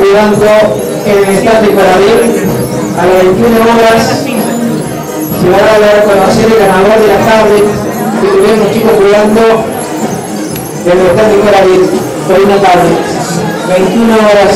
cuidando en el stand de Coravir. A las 21 horas se va a dar a conocer el ganador de la tarde. que tuvimos chicos cuidando en el stand de Coravir por una tarde. 21 horas